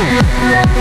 Yeah.